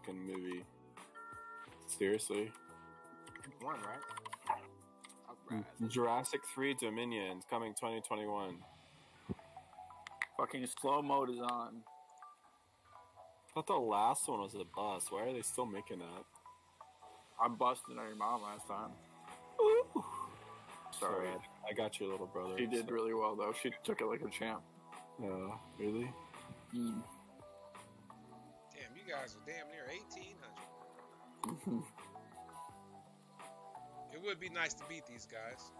fucking movie. Seriously. One, right? Jurassic 3 Dominion coming 2021. Fucking slow mode is on. I thought the last one was a bust. Why are they still making that? I busted on your mom last time. Ooh. Sorry. I got your little brother. She did really well though. She took it like a champ. Uh, really? Mm. Damn, you guys are damn near 1800. It would be nice to beat these guys.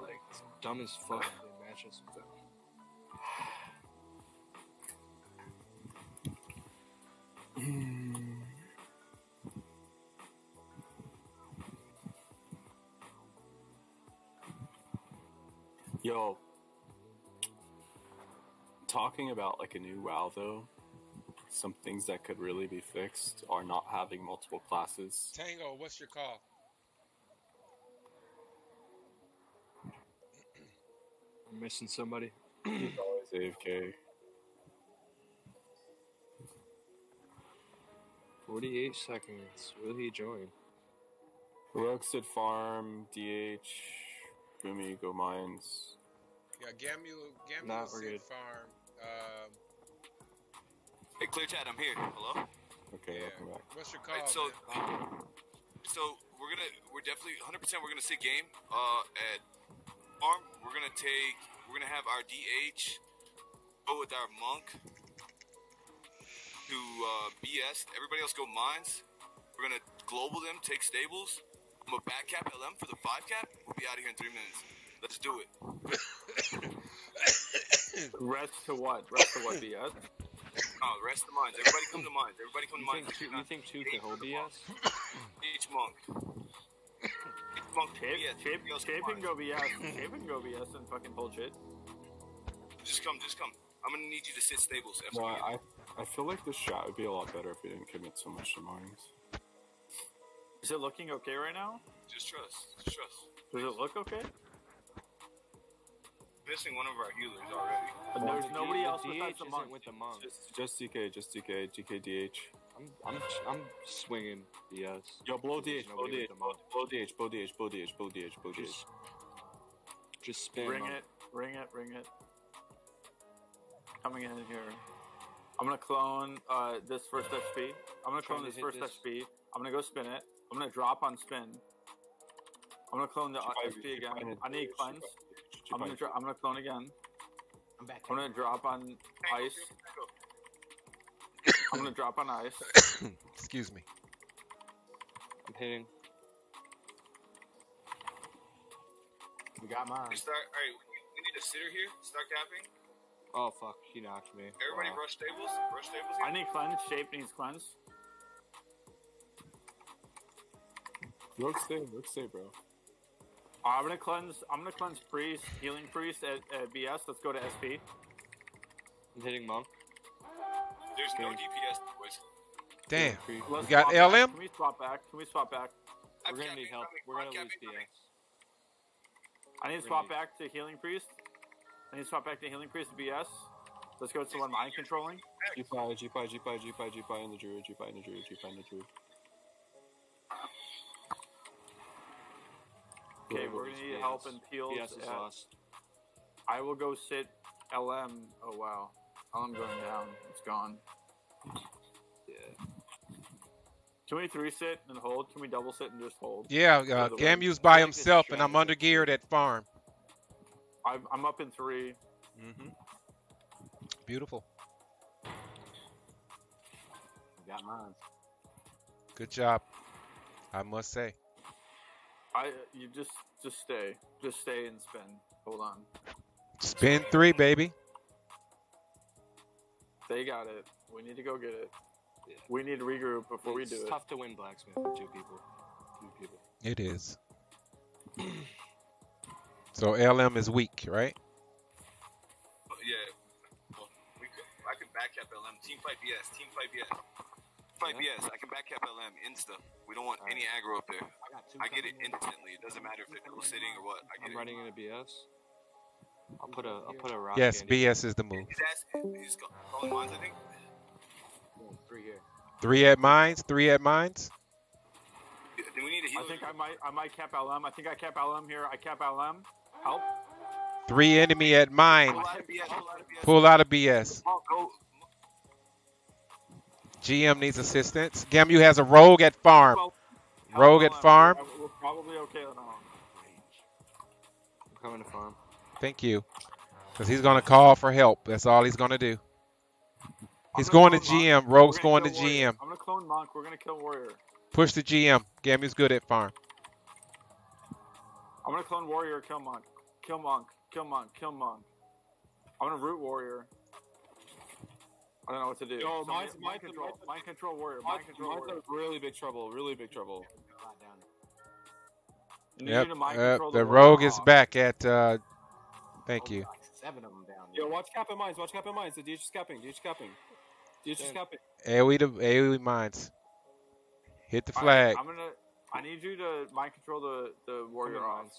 Like, it's dumb as fuck. They match us with them. Yo, talking about like a new WoW though, some things that could really be fixed are not having multiple classes. Tango, what's your call? I'm missing somebody. He's always AFK. 48 seconds. Will he join? Rogue said farm, DH, Boomy, go mines. Yeah, Gamu, Gamu Nah, is we're good. Farm. Um, Hey, Clear Chat, I'm here. Hello. Okay, yeah. welcome back. What's your call? Alright, so, man? so we're gonna, we're definitely 100. percent We're gonna see game. Uh, at arm. we're gonna take, we're gonna have our DH go with our monk to uh, BS. Everybody else go mines. We're gonna global them, take stables. I'm a back cap LM for the five cap. We'll be out of here in three minutes. Let's do it. Rest to what? Rest to what? BS. Oh, rest of the mines. Everybody come to mines. Everybody come to You mines. think, you think two can hold BS? Each monk. Each monk to Shape, BS. shape, Everybody else shape go and go BS. Shape and go BS and fucking bullshit. Just come, just come. I'm gonna need you to sit stables. after No, we I, I feel like this shot would be a lot better if we didn't commit so much to mines. Is it looking okay right now? Just trust. Just trust. Does it look okay? Missing one of our healers already. But there's The nobody D- else the besides the monk. with the monk. Just, just DK, just DK, DK, DH. I'm, I'm, I'm swinging BS. Yo, blow There's DH, blow nobody DH, with the blow, monk. DH, blow DH, blow DH, blow DH, blow DH. Just, just spin. Ring monk. it, ring it, ring it. Coming in here. I'm gonna clone uh, this first SP. I'm gonna clone this hit first this. SP. I'm gonna go spin it. I'm gonna drop on spin. I'm gonna clone the uh, SP again. I need Chip cleanse. Chip I'm gonna Chip dro- I'm gonna clone again. I'm back. I'm gonna drop on ice. I'm gonna drop on ice. Excuse me. I'm hitting. We got mine. We start. All right. We, we need a sitter here. Start capping. Oh fuck, he knocked me. Everybody Wow. rush stables. Rush stables. I Here. need cleanse. Shape needs cleanse. Rogue stay, Rogue stay, bro. I'm gonna cleanse. I'm gonna cleanse priest, healing priest at, at BS. Let's go to SP. I'm hitting monk. There's no DPS, boys. Damn. Free- Let's You got swap back. LM? Can we swap back? Can we swap back? I'm We're gonna need help. coming, We're gonna I'm lose capping, coming. BS. I need to swap gonna back to healing priest. I need to swap back to healing priest to BS. Let's go to someone mind controlling. G5, G5, G5, G5, G5 in the druid, G5 in the druid, G5 in the druid. Okay, we're gonna need BS. help and peels. BS is lost. I will go sit LM. Oh wow, LM going down. It's gone. Yeah. Can we three sit and hold? Can we double sit and just hold? Yeah, uh, the Gamu's by I like this himself, and. I'm under geared at farm. I'm, I'm up in three. mm -hmm. Beautiful. Got mine. Good job. I must say. I you just just stay, just stay and spin. Hold on. Spin three, baby. They got it. We need to go get it. Yeah. We need to regroup before we do it. It's tough to win blacksmith with two people. Two people. It is. So LM is weak, right? Oh, Yeah. Well, we could, I can back up LM. Team fight BS. Team fight BS. Fight BS. I can back cap LM insta. We don't want any aggro up there. I. I get it instantly. It doesn't matter if they're dual sitting or what. I get I'm it. running into BS. I'll put a I'll put a rock. Yes, in. BS is the move. He's asking. He's calling mines, I think. Three here. Three at mines. Three at mines. Then we need a I healer. think I might I might cap LM. I think I cap LM here. I cap LM. Help. Three enemy at mine. Pull out of BS, pull out of BS. Pull out of BS. Monk, go. GM needs assistance. Gamu has a rogue at farm. Rogue at farm. We're, we're probably okay now. I'm coming to farm. Thank you. Because he's going to call for help. That's all he's going to do. He's gonna going to clone Monk. GM. Rogue's gonna going to kill Warrior. GM. I'm gonna clone Monk. We're gonna kill Warrior. Push the GM. Gamu's good at farm. I'm gonna clone Warrior. Kill Monk. Kill Monk. Kill Monk. Kill Monk. I'm gonna root Warrior. I don't know what to do. Yo, So mine's- mind mine's- control. mine's- Mind control Warrior. Mind control Mine's Warrior. really big trouble. Really big trouble. A lot down there. You need Yep. Uh, the rogue is off. back at. Uh, thank Oh, you. Like seven of them down Yo, there. watch cap and mines. Watch cap and mines. The DH is capping. DH is capping. DH is Damn. capping. AoE to AoE mines. Hit the flag. right, I'm gonna. I need you to mind control the the warrior Coming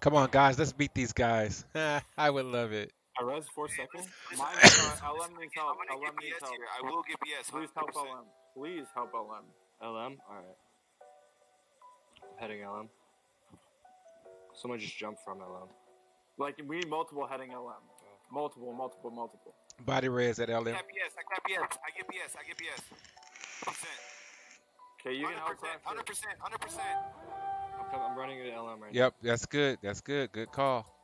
Come on, guys. Let's beat these guys. I would love it. I res four seconds. Listen, Mine, listen, uh, LM needs help. LM get needs BS help. here. I will get BS. Please help LM. Please help LM. LM? Alright. Heading LM. Someone just jumped from LM. Like we need multiple heading LM. Multiple, multiple, multiple. Body res at LM. I LM. got BS. I got BS. I get BS. I get BS. Percent. Okay, you can help Hundred percent. 100%. Hundred percent. I'm, running into LM right now. Yep, that's good. That's good. Good call.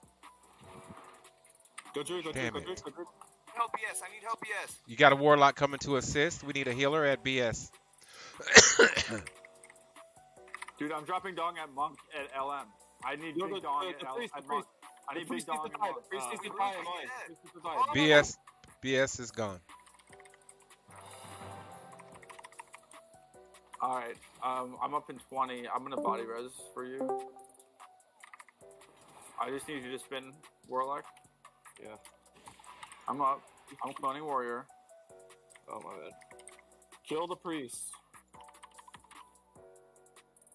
Go Drew. Go Drew. Damn Go it. Drew. Go Drew. Help BS. I need help BS. You got a warlock coming to assist. We need a healer at BS. Dude, I'm dropping dong at monk at LM. I need Yo, big dong at, the priest, at monk. priest. I need big priest dong to at monk. The priest Uh, needs to Bruce, die. he's Mine. dead. Priest needs to die. BS. BS is gone. All right, um, I'm up in 20. I'm gonna body res for you. I just need you to spin warlock. Yeah. I'm up. I'm cloning warrior. Oh my bad. Kill the priest.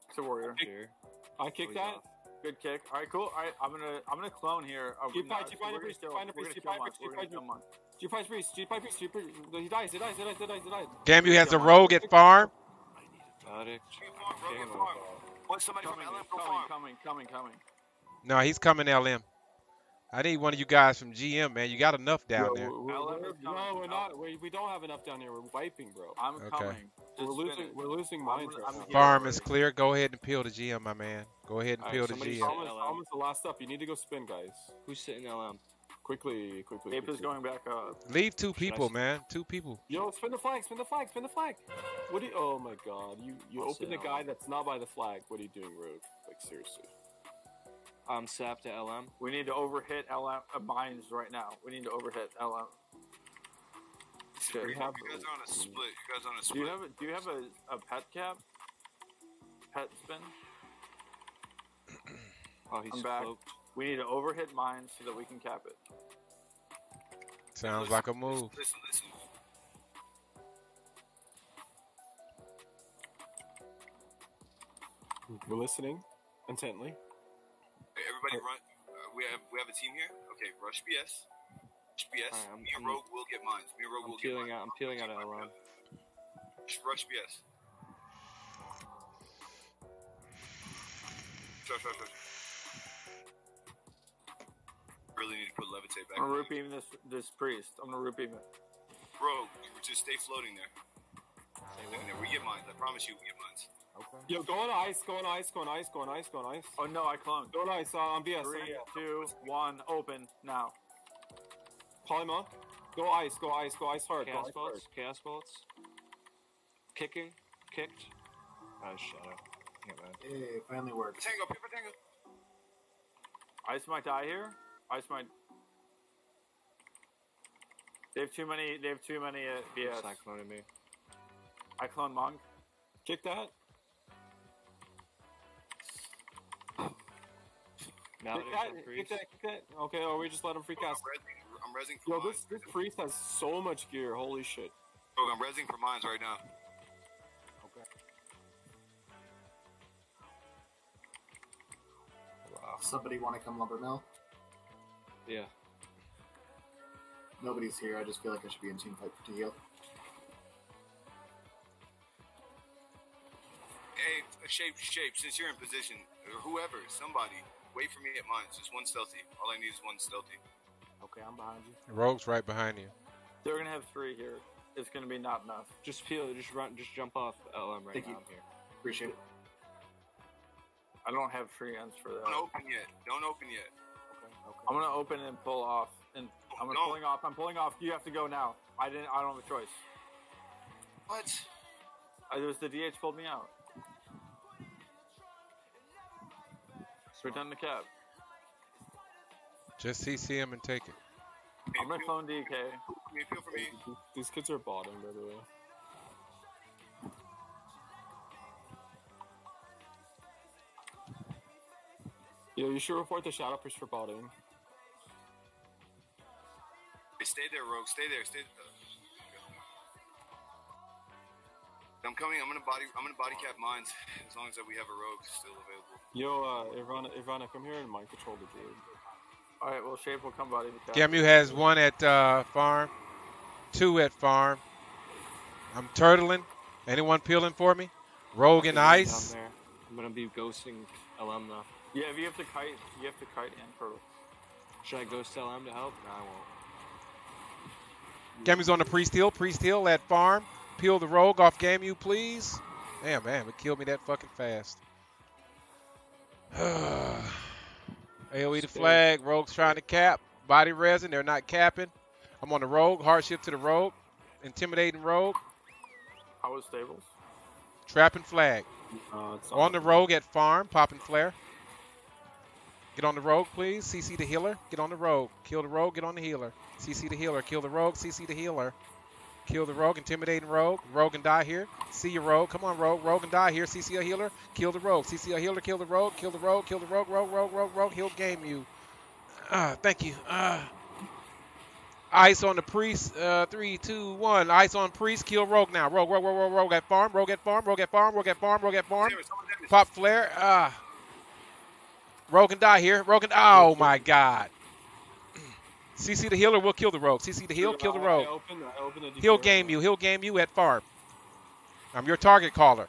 It's a warrior. Here. I kick Oh, that. yeah. Good kick. All right, cool. All right, I'm gonna I'm gonna clone here. Uh, Keep no, fight, keep so fighting we're the priest, gonna keep the priest, keep we're fighting gonna the priest, monk, keep we're gonna. G price priest. G price priest. G priest. He dies. He dies. He dies. He dies. He dies. Gamu has a rogue at farm. Addict. Keep farm, bro. Damn, Get I'm farm. bad. Want somebody from Coming, LM coming, coming, coming, coming. No, he's coming LM. I need one of you guys from GM, man. You got enough down Yo, there. we're- LM we're- is coming. No, we're not. We, we don't have enough down here. We're wiping, bro. I'm Okay. coming. We're losing. it. We're losing I'm right I'm Farm is clear. Go ahead and peel the GM, my man. Go ahead and Alright, peel the GM. Almost, almost the last up. You need to go spin, guys. Who's sitting LM? Quickly, quickly. Ape is going back up. Leave two people, s- man. Two people. Yo, spin the flag. Spin the flag. Spin the flag. What do you? Oh my God! You you I'll open the guy it. that's not by the flag. What are you doing, Rogue? Like seriously. I'm sapped to LM. We need to overhit LM uh, mines right now. We need to overhit LM. Shit. We have- You guys are on a split. You guys are on a Do split. you have a, do you have a, a pet cap? Pet spin? Oh, he's I'm back. cloaked. We need to overhit mines so that we can cap it. Sounds Listen, like a move. Listen, listen. We're listening intently. Okay, everybody run. Uh, we have we have a team here. Okay, rush BS. Rush BS. Alright, I'm- Me and I'm- Rogue will get mines. Me and Rogue I'm will get peeling mines. out. I'm peeling out of LM. Just rush BS. Rush, rush, rush. Really need to put levitate back. I'm gonna in. root beam this this priest. I'm gonna root beam it. Bro, you just stay floating there. Stay there. We get mines. I promise you, we get mines. Okay. Yo, go on ice. Go on ice. Go on ice. Go on ice. Go on ice. Oh no, I cloned. Go on ice. Uh, on BS. Three, Three. two, one, open now. Polymonk. Go ice. Go ice. Go ice hard. Go Chaos ice hard. bolts. Chaos bolts. Kicking. Kicked. Oh, shadow. Get mad. Hey, finally worked. Tango, paper tango. Ice might die here. Ice might. They have too many. They have too many uh, BS. Cycloning me. I clone monk. Kick that. Now exactly. Okay, or we just let him free cast. I'm resing, Yo, this, this priest has so much gear. Holy shit. Oh, I'm resing for mines right now. Okay. Wow. Somebody want to come lumber mill? Yeah. Nobody's here. I just feel like I should be in team fight to heal. Hey, uh, shape, shape. Since you're in position, or whoever, somebody, wait for me at mines. Just one stealthy. All I need is one stealthy. Okay, I'm behind you. Rogue's right behind you. They're gonna have three here. It's gonna be not enough. Just peel. Just run. Just jump off LM right Thank now. you. I'm here. Appreciate it. I don't have free ends for that. Don't open yet. Don't open yet. Okay, okay. I'm gonna open and pull off, and I'm No. pulling off. I'm pulling off. You have to go now. I didn't. I don't have a choice. What? I, it was the DH pulled me out. Return the cap. Just CC him and take it. I'm gonna feel clone DK. Feel for me. These- These kids are bottom, by the way. Yo, you should report the shadow priest for bottom. Hey, stay there, Rogue. Stay there. Stay. Uh, I'm coming. I'm gonna body. I'm gonna body cap mines as long as that we have a rogue still available. Yo, uh, Ivana, Ivana, come here and mind control the druid. All right. Well, shape will come body the cap. Gamu has one at uh, farm, two at farm. I'm turtling. Anyone peeling for me? Rogue and Down ice. there. I'm gonna be ghosting LM though. Yeah, if you have to kite, you have to kite and turtle. Should I ghost LM to help? No, I won't. Gamu's on the priest hill. Priest hill at farm. Peel the rogue off Gamu, please. Damn, man, it killed me that fucking fast. AOE the flag. Rogue's trying to cap. Body resin. They're not capping. I'm on the rogue. Hardship to the rogue. Intimidating rogue. I was stables? Trapping flag. Uh, On the rogue at farm, popping flare. Get on the rogue, please. CC the healer. Get on the rogue. Kill the rogue. Get on the healer. CC the healer. Kill the rogue. CC the healer. Kill the rogue. Intimidating rogue. Rogue and die here. See your rogue. Come on, rogue. Rogue and die here. CC a healer. Kill the rogue. CC a healer. Kill the rogue. Kill the rogue. Kill the rogue. Rogue. Rogue. Rogue. Rogue. He'll Gamu. Ah, thank you. Ah. Ice on the priest. Uh, three, two, one. Ice on priest. Kill rogue now. Rogue. Rogue. Rogue. Rogue. Rogue at farm. Rogue at farm. Rogue at farm. Rogue at farm. Rogue at farm. Pop flare. Ah. Rogue and die here. Rogue can. Oh my God. CC the healer will kill the rogue. CC the heal. Kill the rogue. I opened, I opened the He'll Gamu. He'll Gamu at farm. I'm your target caller.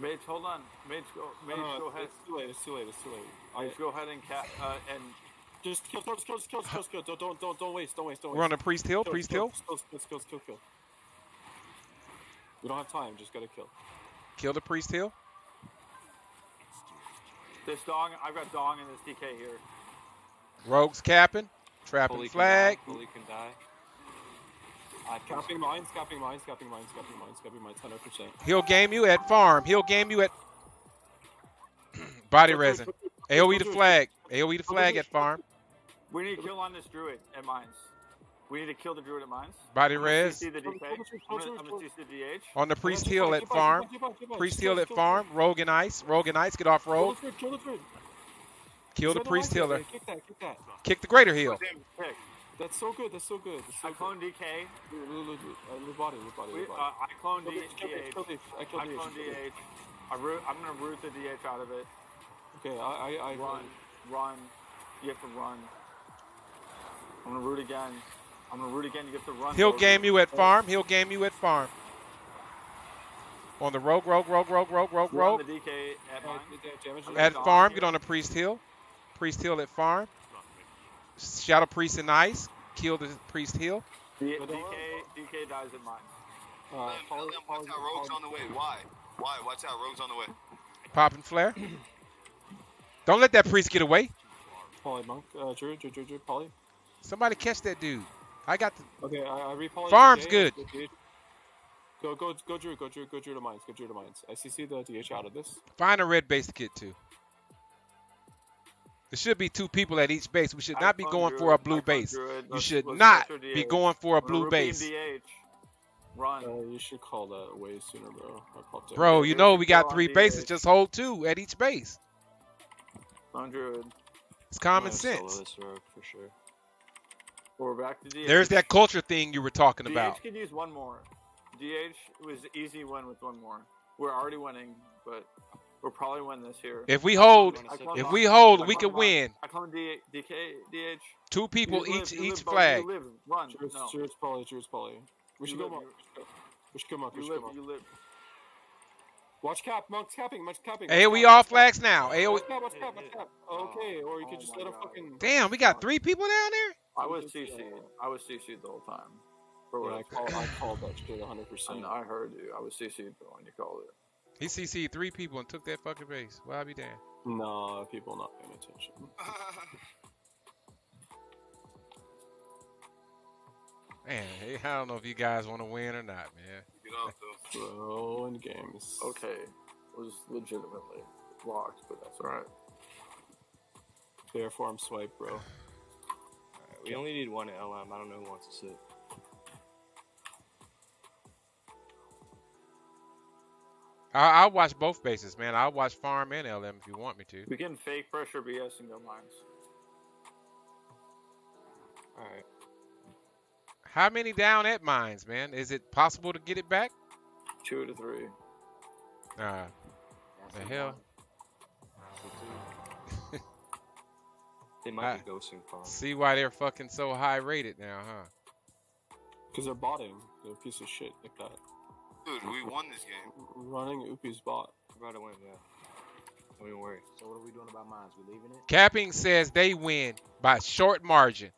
Mage, hold on. Mage, go. Mage, No, no, go ahead. it's too late. It's too late. It's too late. I Mage, go ahead and cap. Uh, and just kill, kill, kill, kill, kill, kill, kill. Don't, don't, don't, don't waste. Don't waste. Don't waste. We're on the priest hill. Kill, Priest kill, hill. Kill, kill, kill, kill, kill. We don't have time. Just gotta kill. Kill the priest hill. this dong, I've got dong and this DK here. Rogues capping. Trapping Fully flag. Can die. Fully can die. Uh, capping mines, capping mines, capping mines, capping mines, capping mines, hundred percent. He'll Gamu at farm. He'll Gamu at body resin. AOE the flag. AOE the flag at farm. We need to kill on this druid at mines. We need to kill the druid at mines. Body I'm res. The Kill DK. the druid, kill I'm the gonna, druid, I'm kill gonna CC the DH. On the priest Keep hill at farm. keep on, keep on, Priest kill, hill at farm. Rogue and ice. Rogue and ice. Get off Kill rogue. the druid, kill the druid. Kill the priest mines, healer. Kick that, kick that. Kick the greater heal. Damn, Pick. That's so good. That's so good. That's so I clone DK. good. Look, look, look, uh, look, body, look, body, We, look, uh. I clone Kill D- the- kill the- DH. kill the- I I killed the clone kill the- DH. I root, I'm gonna root the DH out of it. Okay, I, I, I Run, run. You have to run. I'm gonna root again. I'm gonna root again. You have to run. He'll Gamu at farm. He'll Gamu at farm. On the rogue, rogue, rogue, rogue, rogue, rogue, Run rogue. the DK at At farm, get on the priest hill. Priest hill at farm. Shadow priest and ice. Kill the priest hill. D- DK, DK dies at mine. Uh, LM, poly- LM, watch poly- out, rogues poly- on the way. Why? Why? Watch out, rogues on the way. Popping flare. Don't let that priest get away. Poly monk, uh, druid, druid, druid, druid, poly. Somebody catch that dude. I got the. Okay, I, I repoly. Farm's DK, good. DH. Go, go, go, druid, go, druid, go, druid to mines, go, druid to mines. I CC the DH out of this. Find a red base to get to. There should be two people at each base. We should I not be going for a blue base. Druid. You should let's not be DH. going for a I'm gonna blue root base. DH. Run. Uh, you should call that way sooner, bro. I. Bro, you know we got kill on three DH. bases. Just hold two at each base. Clone Druid. It's common gonna sense. this for sure. We're back to DH. There's that culture thing you were talking DH about. could use one more. DH was easy win with one more. We're already winning, but we'll probably win this here. If we hold, I'm gonna I sit clone if we hold, we clone could win. I clone D- DK, DH. Two people You each you each live, flag. You live, run. Druid's, No. druid's poly, druid's poly. We should go live, monk. We should go monk. We should go live, monk. you live. Watch cap, monk's capping, monk's capping. AoE watch all flags now. AoE. Watch cap, watch cap, watch cap. Okay, or you could Oh just let him fucking. Damn, we got three people down there. I was CC'd. I was CC'd the whole time. For Yeah, I what called, I called that shit 100. percent I heard you. I was CC'd when you called it. He CC'd three people and took that fucking base. Well, I be damned. No, people not paying attention. Man, hey, I don't know if you guys want to win or not, man. Get off though. Bro, in games. Okay, it was legitimately locked, but that's alright. Therefore, I'm swipe, bro. Alright, we only need one LM. I don't know who wants to sit. I, I'll watch both bases, man. I'll watch farm and LM if you want me to. We can fake pressure BS and go mines. Alright. How many down at mines, man? Is it possible to get it back? Two to three. Uh, the hell? They might I- be ghosting farm. See why they're fucking so high rated now, huh? Because they're botting. They're a piece of shit like that. Dude, we won this game. Running Upi's bot. We're about to win, yeah. Don't even worry. So what are we doing about mines? We leaving it? Capping says they win by short margin.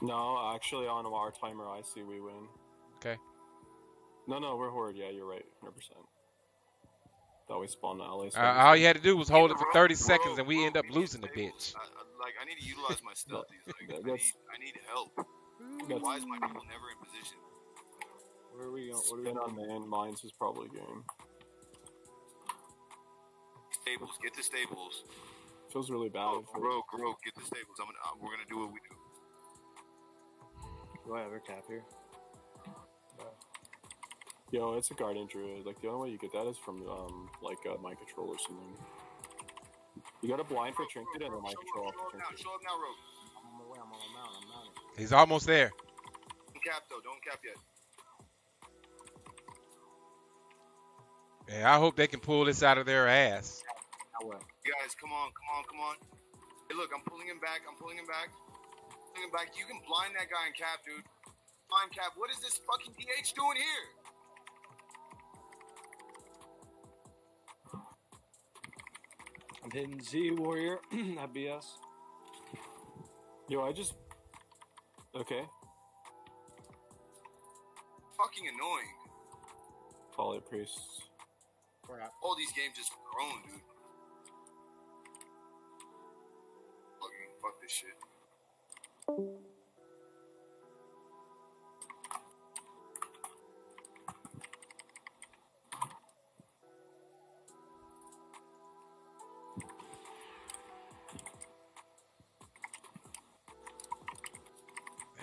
No, actually, on our timer, I see we win. Okay. No, no, we're horde. Yeah, you're right. 100%. That we spawn the LA. Uh, all you had to do was hold it for 30 bro, seconds and we bro, end up we losing the bitch. I, I, like, I need to utilize my stealthies. Like, I, need, I need help. Why is my people never in position? Where are we going? What are we Spin on man. Mines is probably game. Stables, get the stables. Feels really bad. Oh, for- Rogue, Rogue, get the stables. I'm gonna, uh, we're gonna do what we do. Do I Whatever, cap here. Yo, it's a guardian druid. Like the only way you get that is from um like uh, mind control or something. You got a blind for trinket and then mind control up, off show the up now, trinket. show up now, Rogue. I'm on my way. I'm on my mount. I'm mounted. He's almost there. Don't cap though, don't cap yet. Yeah, I hope they can pull this out of their ass. Now what? Guys, come on, come on, come on. Hey, look, I'm pulling him back. I'm pulling him back. Pulling him back. You can blind that guy in cap, dude. Blind cap. What is this fucking DH doing here? I'm hitting Z Warrior at BS. Yo, I just. Okay. Fucking annoying. Poly priests. We're. All these games just grown, dude. Fucking fuck this shit.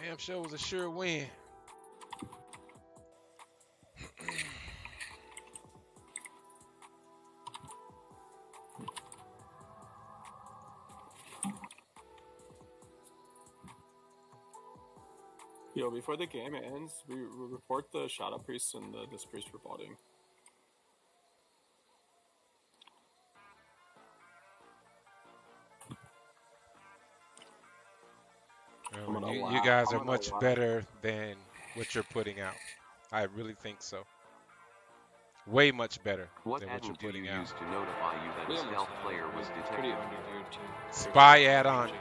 Damn sure was a sure win. Yo, before the game ends, we we report the shadow Priest and the this priest for botting. Uh, you, you guys I'm are much allow- better than what you're putting out. I really think so. Way much better What than what you're add-on do putting you out. use to notify you that We a stealth player was detected? under there, too. Spy add-on.